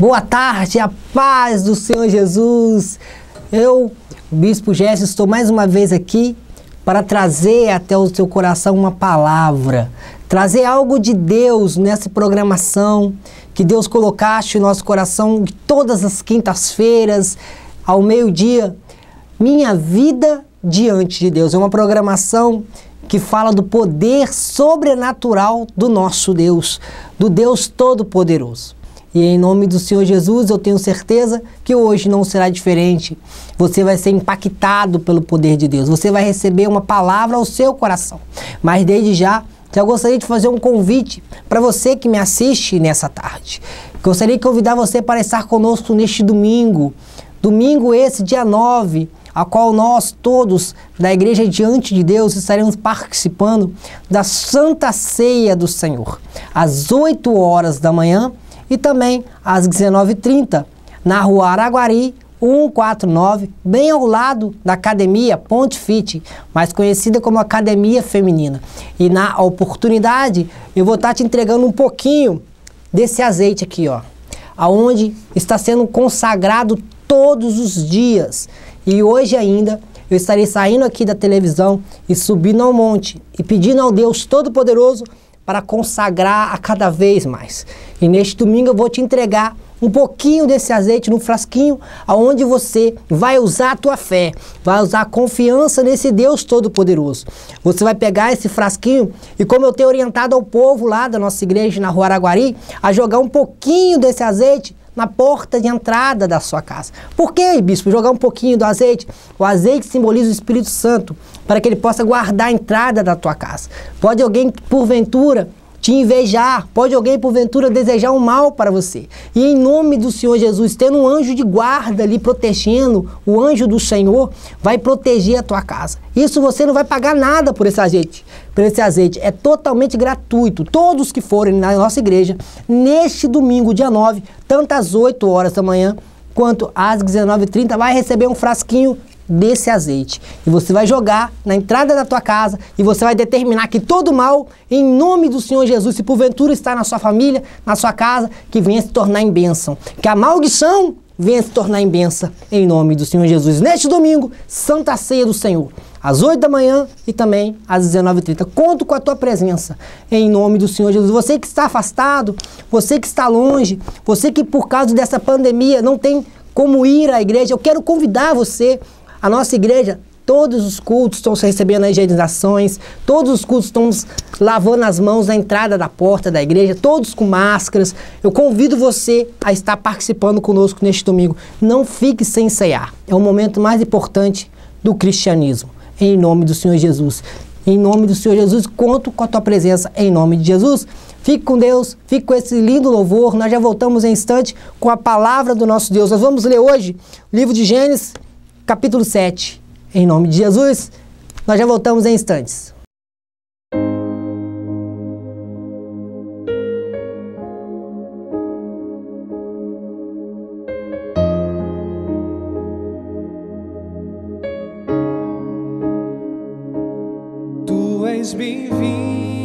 Boa tarde, a paz do Senhor Jesus. Eu, Bispo Jéssica, estou mais uma vez aqui para trazer até o seu coração uma palavra, trazer algo de Deus nessa programação que Deus colocaste no nosso coração todas as quintas-feiras, ao meio-dia. Minha vida diante de Deus. É uma programação que fala do poder sobrenatural do nosso Deus, do Deus Todo-Poderoso. E em nome do Senhor Jesus, eu tenho certeza que hoje não será diferente. Você vai ser impactado pelo poder de Deus. Você vai receber uma palavra ao seu coração. Mas desde já, eu gostaria de fazer um convite para você que me assiste nessa tarde. Gostaria de convidar você para estar conosco neste domingo. Domingo esse, dia 9, a qual nós todos da Igreja Diante de Deus estaremos participando da Santa Ceia do Senhor, às 8 horas da manhã e também às 19h30, na rua Araguari, 149, bem ao lado da Academia Ponte Fit, mais conhecida como Academia Feminina. E na oportunidade, eu vou estar te entregando um pouquinho desse azeite aqui, ó, aonde está sendo consagrado todos os dias. E hoje ainda eu estarei saindo aqui da televisão e subindo ao monte e pedindo ao Deus Todo-Poderoso para consagrar a cada vez mais. E neste domingo eu vou te entregar um pouquinho desse azeite no frasquinho, aonde você vai usar a tua fé, vai usar a confiança nesse Deus Todo-Poderoso. Você vai pegar esse frasquinho e como eu tenho orientado ao povo lá da nossa igreja na Rua Araguari, a jogar um pouquinho desse azeite na porta de entrada da sua casa. Por que, bispo? Jogar um pouquinho do azeite? O azeite simboliza o Espírito Santo, para que ele possa guardar a entrada da tua casa. Pode alguém, porventura, te invejar, pode alguém porventura desejar um mal para você. E em nome do Senhor Jesus, tendo um anjo de guarda ali protegendo, o anjo do Senhor vai proteger a tua casa. Isso você não vai pagar nada por esse azeite. Por esse azeite é totalmente gratuito. Todos que forem na nossa igreja neste domingo, dia 9, tanto às 8 horas da manhã quanto às 19h30, vai receber um frasquinho desse azeite. E você vai jogar na entrada da tua casa e você vai determinar que todo mal, em nome do Senhor Jesus, se porventura está na sua família, na sua casa, que venha se tornar em bênção. Que a maldição venha se tornar em bênção, em nome do Senhor Jesus. Neste domingo, Santa Ceia do Senhor, às 8 da manhã e também às 19h30. Conto com a tua presença, em nome do Senhor Jesus. Você que está afastado, você que está longe, você que por causa dessa pandemia não tem como ir à igreja, eu quero convidar você a nossa igreja, todos os cultos estão recebendo as higienizações, todos os cultos estão lavando as mãos na entrada da porta da igreja, todos com máscaras. Eu convido você a estar participando conosco neste domingo. Não fique sem ceiar. É o momento mais importante do cristianismo. Em nome do Senhor Jesus. Em nome do Senhor Jesus, conto com a tua presença em nome de Jesus. Fique com Deus, fique com esse lindo louvor. Nós já voltamos em instante com a palavra do nosso Deus. Nós vamos ler hoje o livro de Gênesis, capítulo 7. Em nome de Jesus, nós já voltamos em instantes. Bem-vindo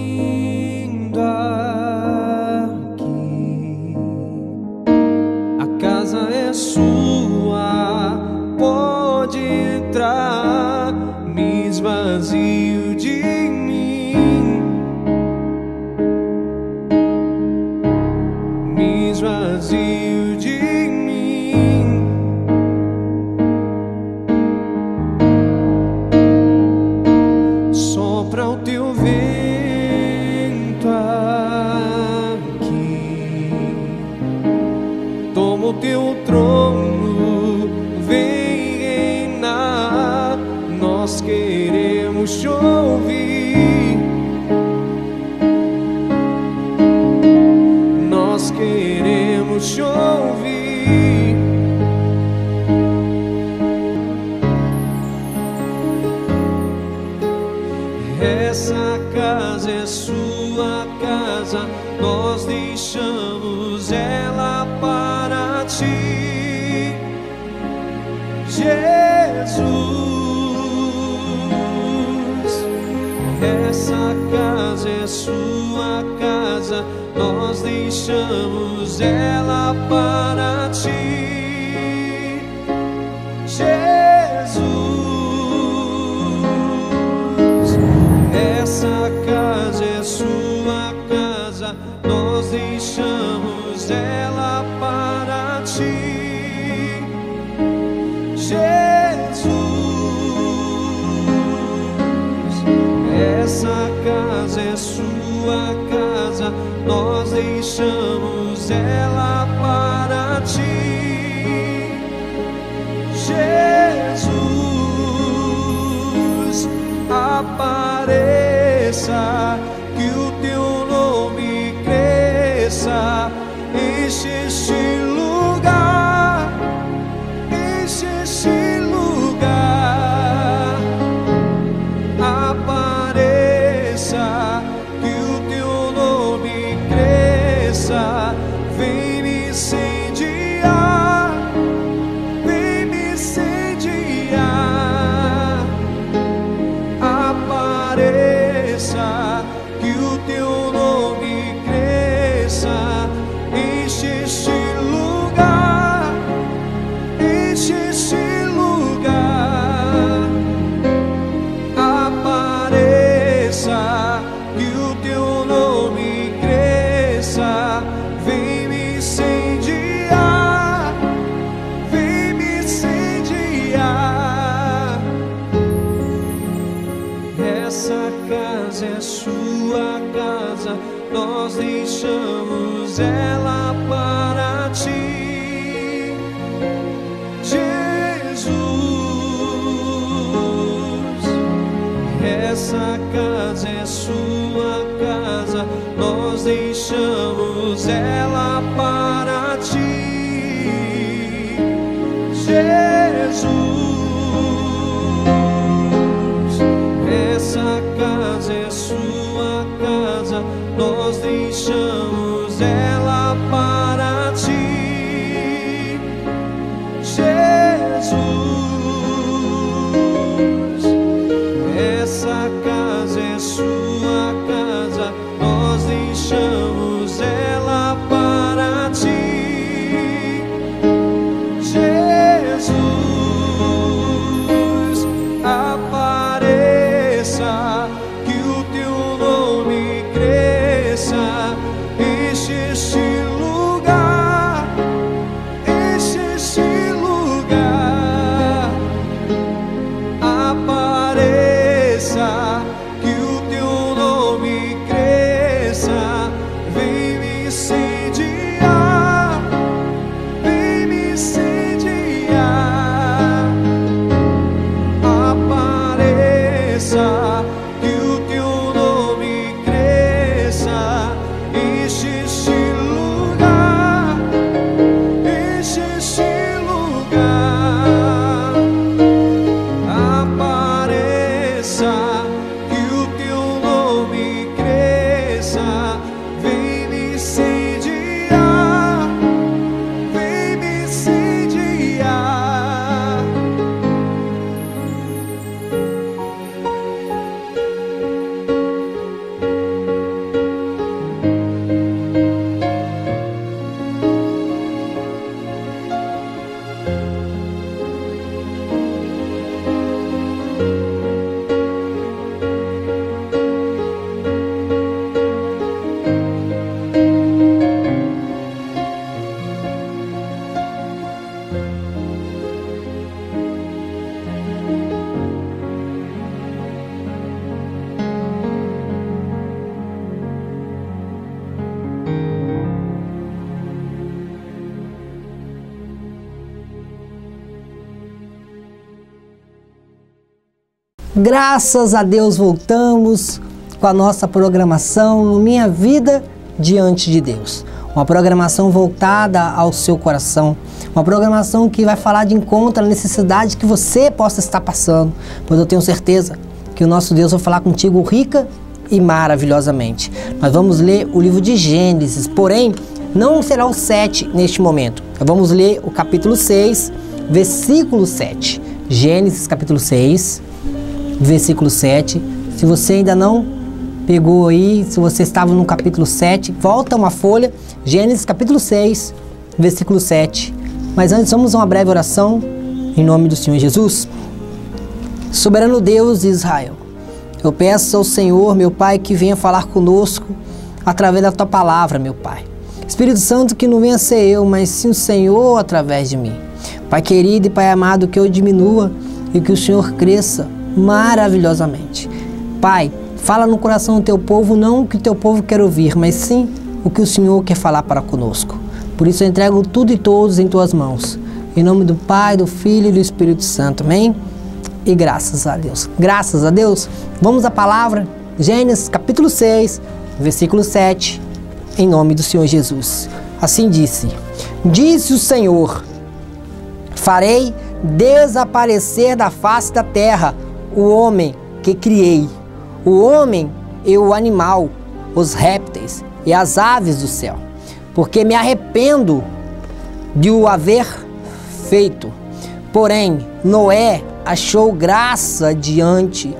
Essa casa é sua casa, nós deixamos ela para ti, Jesus. Essa casa é sua casa, nós deixamos ela para ti, deixamos ela para ti, Jesus. Apareça, que o teu nome cresça, enche este ela Graças a Deus voltamos com a nossa programação Minha Vida Diante de Deus. Uma programação voltada ao seu coração, uma programação que vai falar de encontro à necessidade que você possa estar passando, pois eu tenho certeza que o nosso Deus vai falar contigo rica e maravilhosamente. Nós vamos ler o livro de Gênesis, porém, não será o 7 neste momento. Vamos ler o capítulo 6, versículo 7. Gênesis capítulo 6, versículo 7. Se você ainda não pegou aí, se você estava no capítulo 7, volta uma folha, Gênesis capítulo 6, versículo 7. Mas antes, vamos a uma breve oração em nome do Senhor Jesus. Soberano Deus de Israel, eu peço ao Senhor, meu Pai, que venha falar conosco através da tua palavra, meu Pai. Espírito Santo, que não venha ser eu, mas sim o Senhor através de mim. Pai querido e Pai amado, que eu diminua e que o Senhor cresça maravilhosamente. Pai, fala no coração do teu povo, não o que teu povo quer ouvir, mas sim o que o Senhor quer falar para conosco. Por isso eu entrego tudo e todos em tuas mãos. Em nome do Pai, do Filho e do Espírito Santo. Amém? E graças a Deus. Graças a Deus. Vamos à palavra. Gênesis capítulo 6, versículo 7. Em nome do Senhor Jesus. Assim disse: Disse o Senhor: Farei desaparecer da face da terra o homem que criei, o homem e o animal, os répteis e as aves do céu, porque me arrependo de o haver feito. Porém, Noé achou graça diante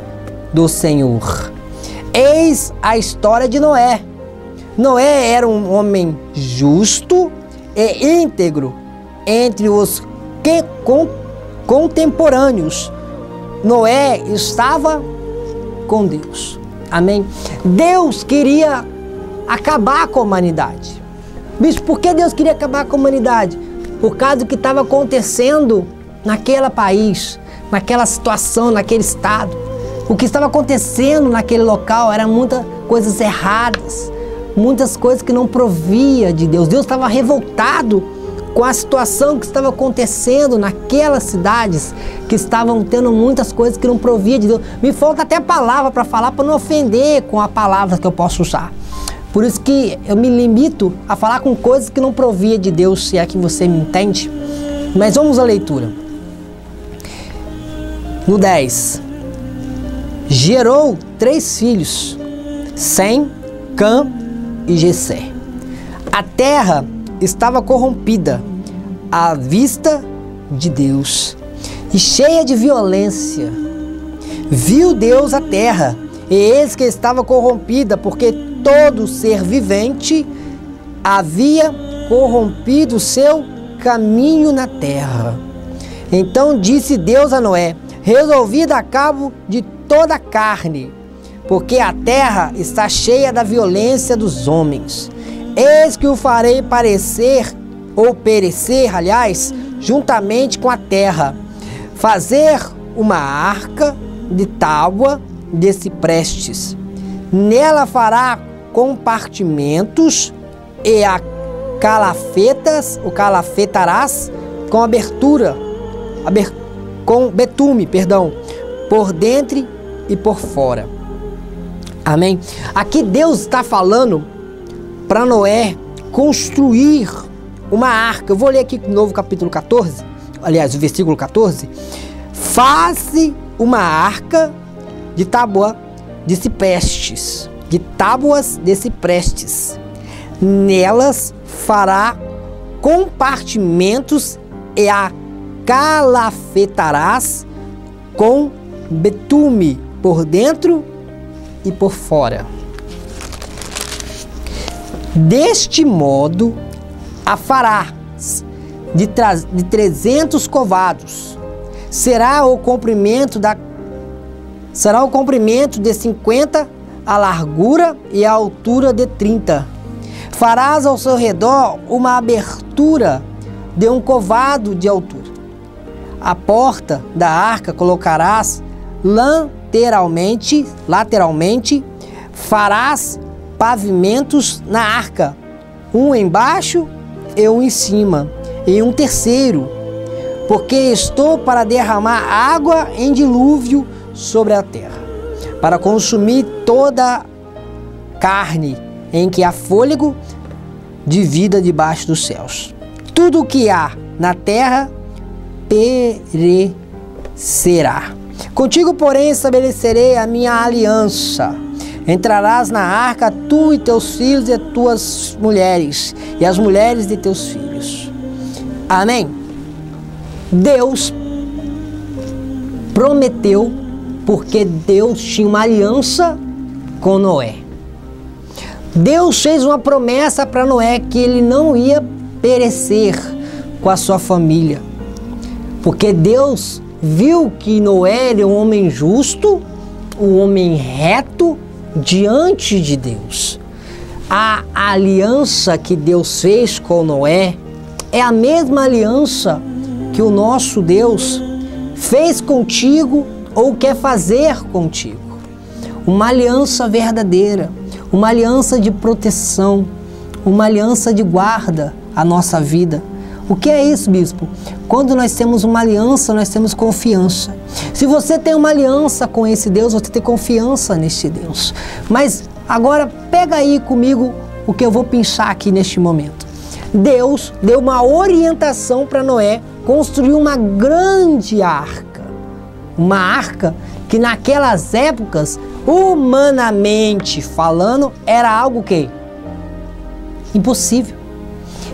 do Senhor. Eis a história de Noé. Noé era um homem justo e íntegro entre os que contemporâneos. Noé estava com Deus. Amém? Deus queria acabar com a humanidade. Bicho, por que Deus queria acabar com a humanidade? Por causa do que estava acontecendo naquele país, naquela situação, naquele estado. O que estava acontecendo naquele local eram muitas coisas erradas, muitas coisas que não provia de Deus. Deus estava revoltado com a situação que estava acontecendo naquelas cidades que estavam tendo muitas coisas que não provia de Deus. Me falta até palavra para falar para não ofender com a palavra que eu posso usar. Por isso que eu me limito a falar com coisas que não provia de Deus, se é que você me entende. Mas vamos à leitura. No 10. Gerou três filhos, Sem, Cã e Gessé. A terra estava corrompida à vista de Deus e cheia de violência. Viu Deus a terra, e eis que estava corrompida, porque todo ser vivente havia corrompido seu caminho na terra. Então disse Deus a Noé: Resolvi dar cabo de toda a carne, porque a terra está cheia da violência dos homens. Eis que o farei parecer, ou perecer, aliás, juntamente com a terra. Fazer uma arca de tábua de ciprestes. Nela fará compartimentos e a calafetas, o calafetarás com abertura, aber, com betume, perdão, por dentro e por fora. Amém? Aqui Deus está falando para Noé construir uma arca. Eu vou ler aqui de novo capítulo 14, aliás, o versículo 14. Faze uma arca de tábua de ciprestes, de tábuas de ciprestes. Nelas fará compartimentos e a calafetarás com betume por dentro e por fora. Deste modo, a farás de, de 300 covados. Será o comprimento da será o comprimento de 50, a largura e a altura de 30. Farás ao seu redor uma abertura de um covado de altura. A porta da arca colocarás lateralmente, lateralmente, farás pavimentos na arca, um embaixo e um em cima, e um terceiro, porque estou para derramar água em dilúvio sobre a terra, para consumir toda carne em que há fôlego de vida debaixo dos céus. Tudo o que há na terra perecerá. Contigo, porém, estabelecerei a minha aliança Entrarás na arca tu e teus filhos e tuas mulheres, e as mulheres de teus filhos. Amém? Deus prometeu, porque Deus tinha uma aliança com Noé. Deus fez uma promessa para Noé que ele não ia perecer com a sua família. Porque Deus viu que Noé era um homem justo, um homem reto diante de Deus. A aliança que Deus fez com Noé é a mesma aliança que o nosso Deus fez contigo ou quer fazer contigo. Uma aliança verdadeira, uma aliança de proteção, uma aliança de guarda à nossa vida. O que é isso, bispo? Quando nós temos uma aliança, nós temos confiança. Se você tem uma aliança com esse Deus, você tem confiança neste Deus. Mas agora pega aí comigo o que eu vou pensar aqui neste momento. Deus deu uma orientação para Noé construir uma grande arca. Uma arca que naquelas épocas, humanamente falando, era algo que impossível.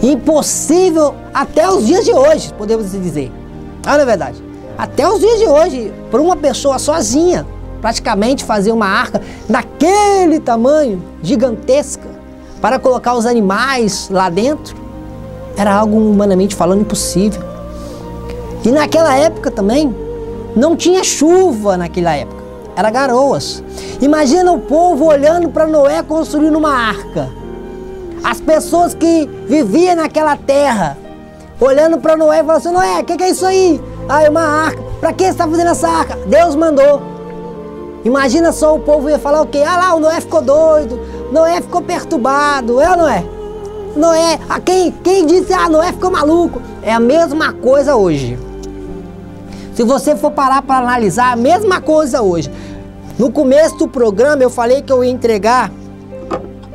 Impossível até os dias de hoje, podemos dizer. Ah, não é verdade? Até os dias de hoje, para uma pessoa sozinha, praticamente fazer uma arca daquele tamanho, gigantesca, para colocar os animais lá dentro, era algo humanamente falando impossível. E naquela época também, não tinha chuva naquela época, era garoas. Imagina o povo olhando para Noé construindo uma arca. As pessoas que viviam naquela terra, olhando para Noé e falando assim: Noé, o que, que, é isso aí? Ah, é uma arca. Para que você está fazendo essa arca? Deus mandou. Imagina só o povo ia falar o quê? Ah lá, o Noé ficou doido, Noé ficou perturbado, é ou não é? Noé, a quem, quem disse, ah, Noé ficou maluco? É a mesma coisa hoje. Se você for parar para analisar, a mesma coisa hoje. No começo do programa eu falei que eu ia entregar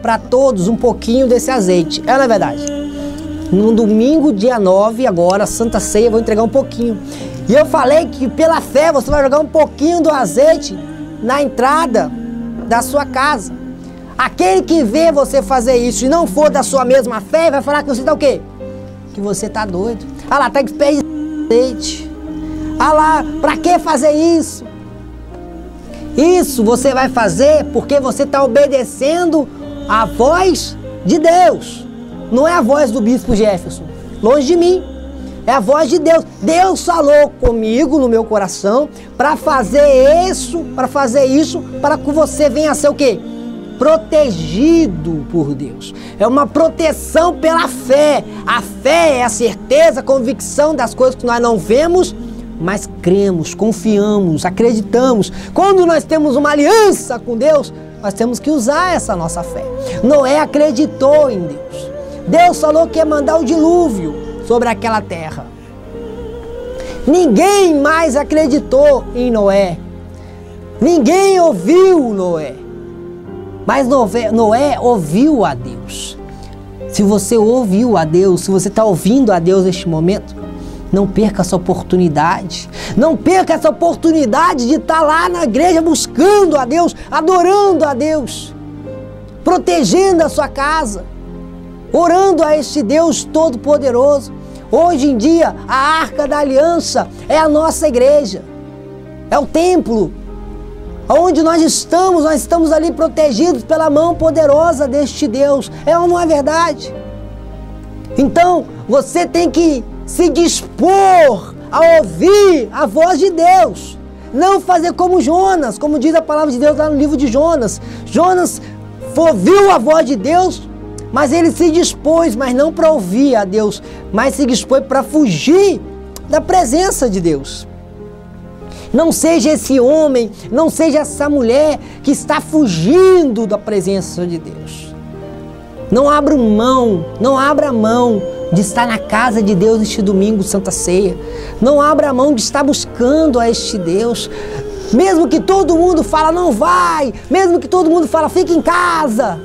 para todos um pouquinho desse azeite. É na é verdade. No domingo, dia 9, agora, Santa Ceia, vou entregar um pouquinho. E eu falei que pela fé você vai jogar um pouquinho do azeite na entrada da sua casa. Aquele que vê você fazer isso e não for da sua mesma fé, vai falar que você está o quê? Que você está doido. Ah lá, tá que pede azeite. Ah lá, para que fazer isso? Isso você vai fazer porque você está obedecendo a voz de Deus. Não é a voz do bispo Jefferson. Longe de mim. É a voz de Deus. Deus falou comigo no meu coração para fazer isso, para fazer isso, para que você venha a ser o quê? Protegido por Deus. É uma proteção pela fé. A fé é a certeza, a convicção das coisas que nós não vemos, mas cremos, confiamos, acreditamos. Quando nós temos uma aliança com Deus, nós temos que usar essa nossa fé. Noé acreditou em Deus. Deus falou que ia mandar o dilúvio sobre aquela terra. Ninguém mais acreditou em Noé. Ninguém ouviu Noé. Mas Noé ouviu a Deus. Se você ouviu a Deus, se você está ouvindo a Deus neste momento, não perca essa oportunidade. Não perca essa oportunidade de estar lá na igreja buscando a Deus, adorando a Deus, protegendo a sua casa, orando a este Deus Todo-Poderoso. Hoje em dia, a arca da aliança é a nossa igreja, é o templo. Onde nós estamos, nós estamos ali protegidos pela mão poderosa deste Deus. É ou não é verdade? Então, você tem que se dispor a ouvir a voz de Deus. Não fazer como Jonas, como diz a palavra de Deus lá no livro de Jonas. Jonas ouviu a voz de Deus, mas ele se dispôs, mas não para ouvir a Deus, mas se dispôs para fugir da presença de Deus. Não seja esse homem, não seja essa mulher que está fugindo da presença de Deus. Não abra mão, não abra mão de estar na casa de Deus neste domingo, Santa Ceia. Não abra mão de estar buscando a este Deus. Mesmo que todo mundo fala não vai, mesmo que todo mundo fala fica em casa.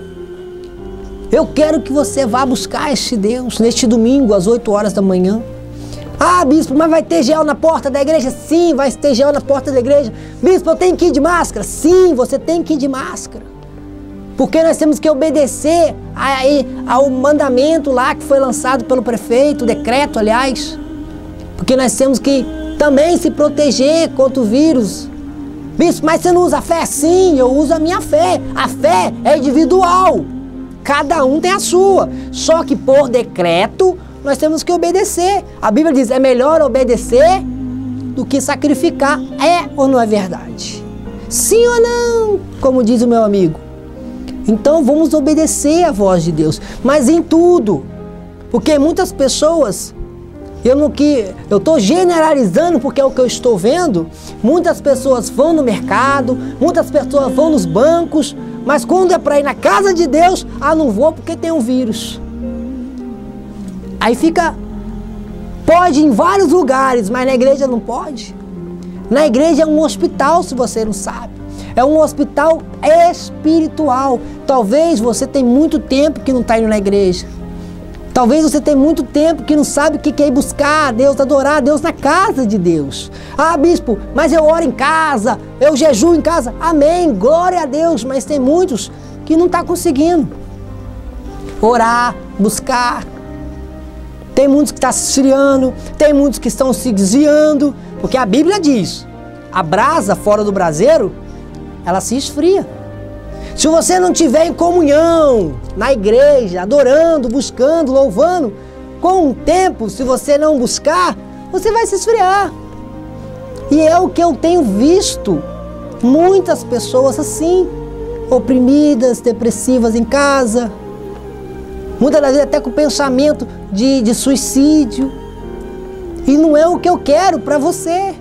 Eu quero que você vá buscar este Deus neste domingo às 8 horas da manhã. Ah, bispo, mas vai ter gel na porta da igreja? Sim, vai ter gel na porta da igreja. Bispo, eu tenho que ir de máscara? Sim, você tem que ir de máscara. Porque nós temos que obedecer ao mandamento lá que foi lançado pelo prefeito, o decreto, aliás. Porque nós temos que também se proteger contra o vírus. Bispo, mas você não usa a fé? Sim, eu uso a minha fé. A fé é individual. Cada um tem a sua. Só que por decreto, nós temos que obedecer. A Bíblia diz: é melhor obedecer do que sacrificar. É ou não é verdade? Sim ou não? Como diz o meu amigo. Então vamos obedecer a voz de Deus, mas em tudo. Porque muitas pessoas, eu não que eu estou generalizando porque é o que eu estou vendo. Muitas pessoas vão no mercado, muitas pessoas vão nos bancos, mas quando é para ir na casa de Deus, ah, não vou porque tem um vírus. Aí fica pode em vários lugares, mas na igreja não pode. Na igreja é um hospital, se você não sabe. É um hospital espiritual. Talvez você tenha muito tempo que não está indo na igreja. Talvez você tenha muito tempo que não sabe o que é ir buscar a Deus, adorar a Deus na casa de Deus. Ah, bispo, mas eu oro em casa, eu jejuo em casa. Amém, glória a Deus. Mas tem muitos que não estão tá conseguindo orar, buscar. Tem muitos que estão tá se esfriando, tem muitos que estão se desviando, porque a Bíblia diz: a brasa fora do braseiro ela se esfria. Se você não tiver em comunhão na igreja, adorando, buscando, louvando, com o tempo, se você não buscar, você vai se esfriar. E é o que eu tenho visto muitas pessoas assim, oprimidas, depressivas em casa, muitas das vezes até com pensamento de, de suicídio. E não é o que eu quero para você.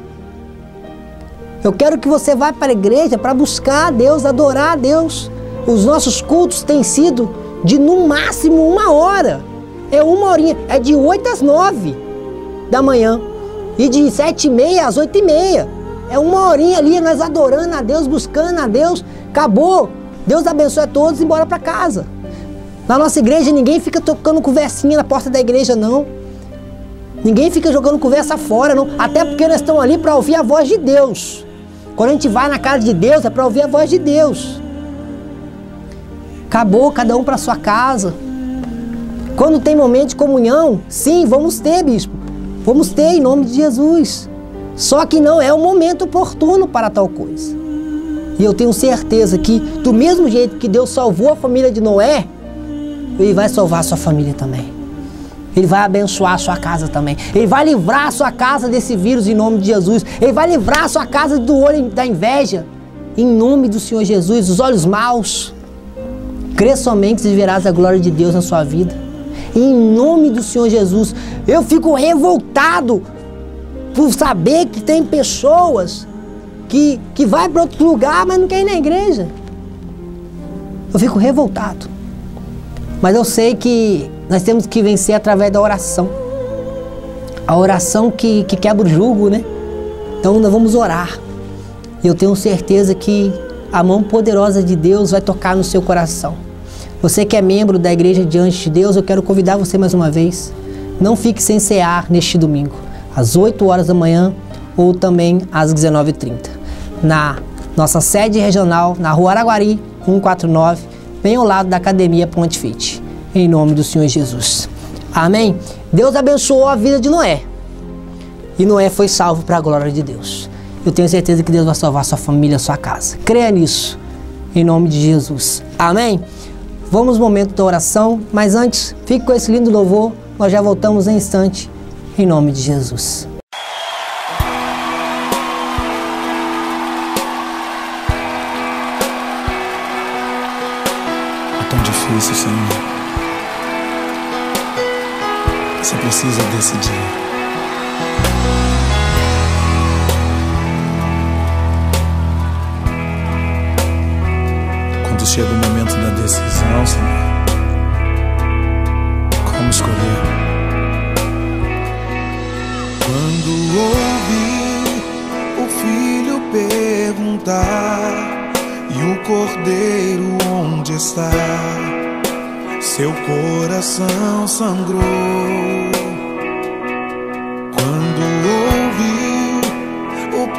Eu quero que você vá para a igreja para buscar a Deus, adorar a Deus. Os nossos cultos têm sido de no máximo uma hora. É uma horinha, é de 8 às 9 da manhã. E de 7 e meia às 8 e meia. É uma horinha ali, nós adorando a Deus, buscando a Deus. Acabou. Deus abençoe a todos e embora para casa. Na nossa igreja ninguém fica tocando conversinha na porta da igreja, não. Ninguém fica jogando conversa fora, não. Até porque nós estamos ali para ouvir a voz de Deus. Quando a gente vai na casa de Deus, é para ouvir a voz de Deus. Acabou cada um para sua casa. Quando tem momento de comunhão, sim, vamos ter, bispo. Vamos ter em nome de Jesus. Só que não é o momento oportuno para tal coisa. E eu tenho certeza que, do mesmo jeito que Deus salvou a família de Noé, Ele vai salvar a sua família também. Ele vai abençoar a sua casa também. Ele vai livrar a sua casa desse vírus em nome de Jesus. Ele vai livrar a sua casa do olho da inveja em nome do Senhor Jesus, dos olhos maus. Crê somente e verás a glória de Deus na sua vida. Em nome do Senhor Jesus. Eu fico revoltado por saber que tem pessoas que, que vai para outro lugar, mas não quer ir na igreja. Eu fico revoltado. Mas eu sei que nós temos que vencer através da oração. A oração que, que quebra o jugo, né? Então nós vamos orar. E eu tenho certeza que a mão poderosa de Deus vai tocar no seu coração. Você que é membro da Igreja Diante de Deus, eu quero convidar você mais uma vez. Não fique sem cear neste domingo, às 8 horas da manhã ou também às 19h30. Na nossa sede regional, na Rua Araguari, 149, bem ao lado da Academia Ponte Fit em nome do Senhor Jesus. Amém? Deus abençoou a vida de Noé. E Noé foi salvo para a glória de Deus. Eu tenho certeza que Deus vai salvar sua família, sua casa. Creia nisso. Em nome de Jesus. Amém? Vamos ao momento da oração, mas antes, fique com esse lindo louvor. Nós já voltamos em instante. Em nome de Jesus. É tão difícil, Senhor. Precisa decidir. Quando chega o momento da decisão, Senhor, como escolher? Quando ouvi o filho perguntar e o cordeiro onde está? seu coração sangrou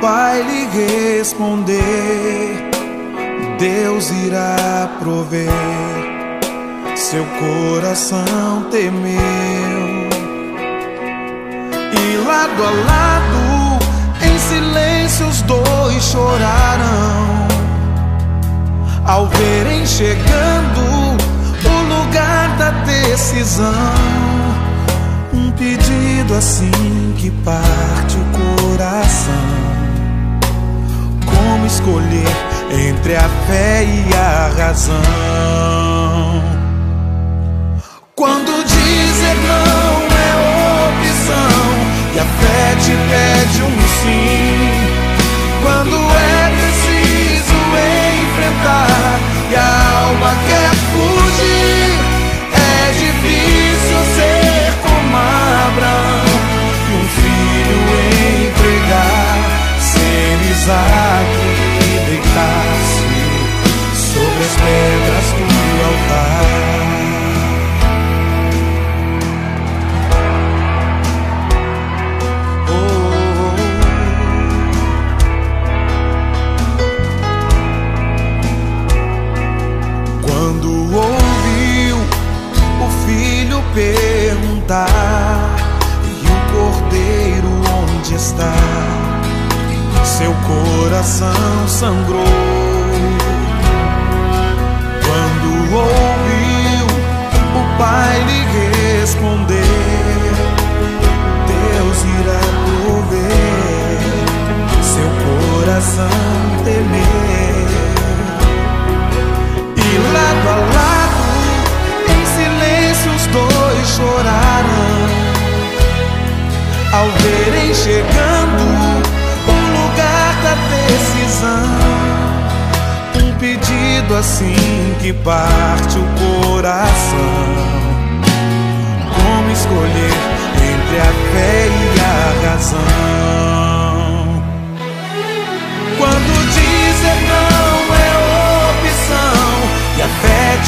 pai lhe responder: Deus irá prover. Seu coração temeu e lado a lado em silêncio os dois choraram ao verem chegando o lugar da decisão. Um pedido assim que parte o coração. Escolher entre a fé e a razão? Quando dizer não é opção e a fé te pede um sim. Quando é preciso enfrentar e a alma quer fugir, é difícil ser como Abraão e um filho entregar sem Isaac deitar-se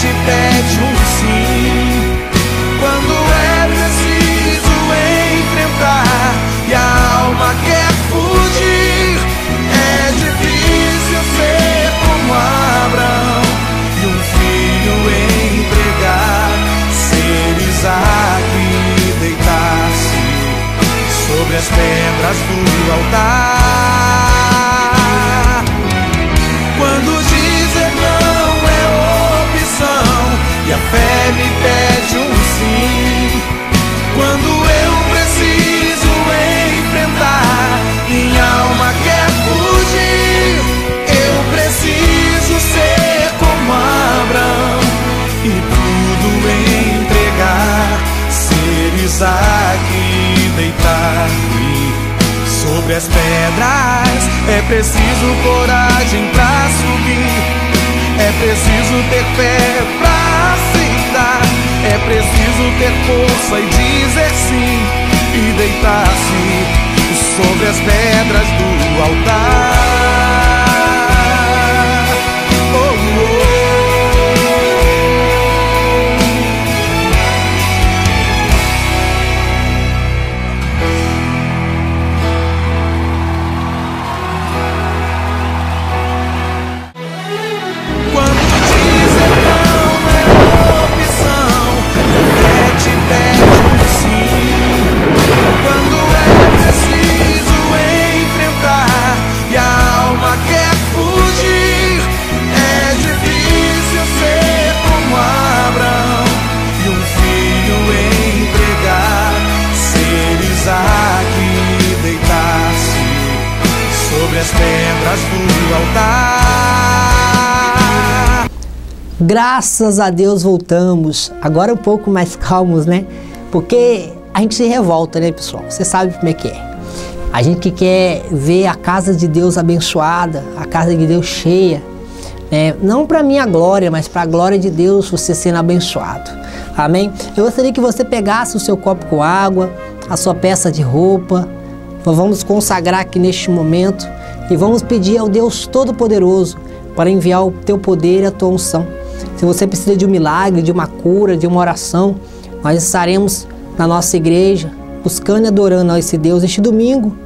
te pede um sim. Quando é preciso enfrentar e a alma quer fugir, é difícil ser como Abraão e um filho entregar, ser Isaac e deitar-se sobre as pedras do altar. Sobre as pedras. É preciso coragem pra subir. É preciso ter fé pra aceitar. É preciso ter força e dizer sim. E deitar-se sobre as pedras do altar. As pedras do altar. Graças a Deus voltamos. Agora um pouco mais calmos, né? Porque a gente se revolta, né, pessoal? Você sabe como é que é. A gente que quer ver a casa de Deus abençoada, a casa de Deus cheia, né? Não para minha glória, mas para a glória de Deus você sendo abençoado. Amém? Eu gostaria que você pegasse o seu copo com água, a sua peça de roupa. Nós vamos consagrar aqui neste momento e vamos pedir ao Deus Todo-Poderoso para enviar o teu poder e a tua unção. Se você precisa de um milagre, de uma cura, de uma oração, nós estaremos na nossa igreja buscando e adorando a esse Deus este domingo,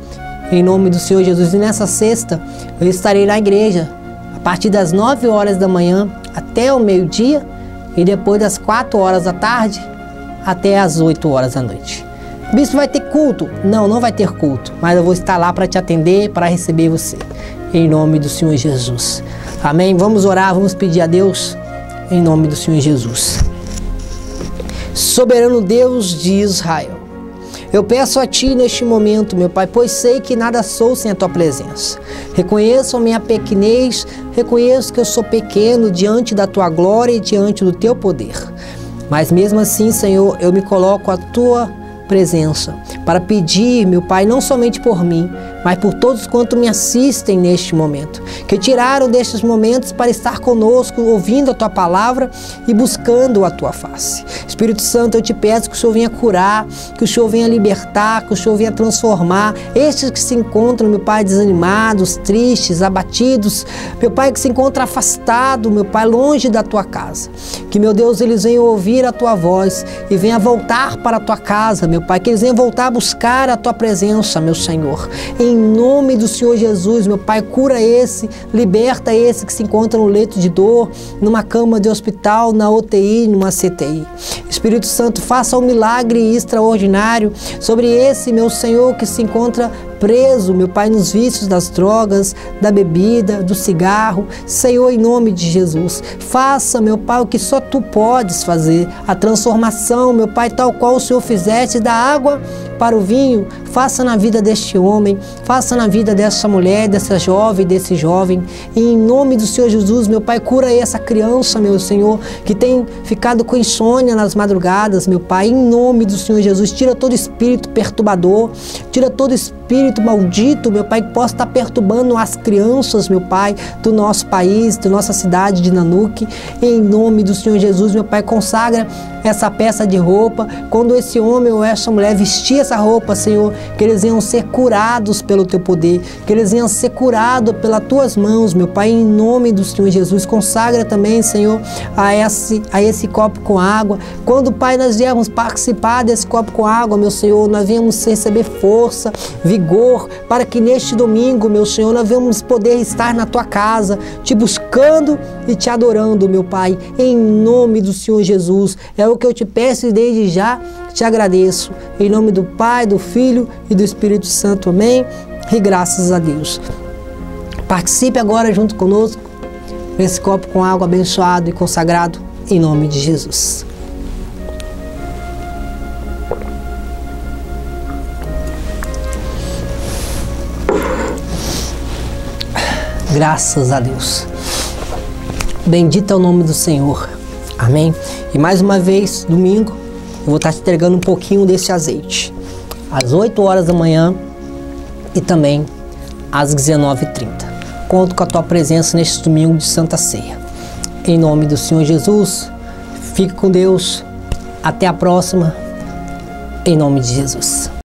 em nome do Senhor Jesus. E nessa sexta eu estarei na igreja a partir das 9 horas da manhã até o meio-dia e depois das 4 horas da tarde até as 8 horas da noite. Bispo, vai ter culto? Não, não vai ter culto, mas eu vou estar lá para te atender, para receber você. Em nome do Senhor Jesus. Amém? Vamos orar, vamos pedir a Deus em nome do Senhor Jesus. Soberano Deus de Israel, eu peço a Ti neste momento, meu Pai, pois sei que nada sou sem a Tua presença. Reconheço a minha pequenez, reconheço que eu sou pequeno diante da Tua glória e diante do Teu poder. Mas mesmo assim, Senhor, eu me coloco à Tua presença para pedir, meu Pai, não somente por mim, mas por todos quanto me assistem neste momento, que tiraram destes momentos para estar conosco, ouvindo a tua palavra e buscando a tua face. Espírito Santo, eu te peço que o Senhor venha curar, que o Senhor venha libertar, que o Senhor venha transformar estes que se encontram, meu Pai, desanimados, tristes, abatidos, meu Pai, que se encontra afastado, meu Pai, longe da tua casa. Que, meu Deus, eles venham ouvir a tua voz e venham voltar para a tua casa, meu Pai, que eles venham voltar a buscar a tua presença, meu Senhor. Em nome do Senhor Jesus, meu Pai, cura esse, liberta esse que se encontra no leito de dor, numa cama de hospital, na UTI, numa CTI. Espírito Santo, faça um milagre extraordinário sobre esse, meu Senhor, que se encontra preso, meu Pai, nos vícios das drogas, da bebida, do cigarro. Senhor, em nome de Jesus, faça, meu Pai, o que só tu podes fazer, a transformação, meu Pai, tal qual o Senhor fizeste da água para o vinho, faça na vida deste homem, faça na vida dessa mulher, dessa jovem, desse jovem. E em nome do Senhor Jesus, meu Pai, cura essa criança, meu Senhor, que tem ficado com insônia nas madrugadas, meu Pai, em nome do Senhor Jesus, tira todo espírito perturbador, tira todo espírito maldito, meu Pai, que possa estar perturbando as crianças, meu Pai, do nosso país, da nossa cidade de Nanuque. Em nome do Senhor Jesus, meu Pai, consagra essa peça de roupa. Quando esse homem ou essa mulher vestir essa roupa, Senhor, que eles iam ser curados pelo teu poder, que eles iam ser curados pelas tuas mãos, meu Pai, em nome do Senhor Jesus. Consagra também, Senhor, a esse, a esse copo com água. Quando, Pai, nós viemos participar desse copo com água, meu Senhor, nós viemos receber força, vigor, para que neste domingo, meu Senhor, nós vamos poder estar na tua casa, te buscando e te adorando, meu Pai, em nome do Senhor Jesus. É o que eu te peço e desde já te agradeço. Em nome do Pai, do Filho e do Espírito Santo. Amém. E graças a Deus. Participe agora junto conosco nesse copo com água abençoado e consagrado em nome de Jesus. Graças a Deus. Bendito é o nome do Senhor. Amém. E mais uma vez, domingo, eu vou estar te entregando um pouquinho desse azeite. Às 8 horas da manhã e também às 19h30. Conto com a tua presença neste domingo de Santa Ceia. Em nome do Senhor Jesus, fique com Deus. Até a próxima. Em nome de Jesus.